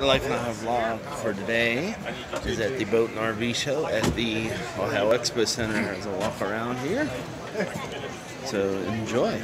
The Life in Ohio vlog for today is at the Boat and RV show at the Ohio Expo Center There's a walk around here. So enjoy.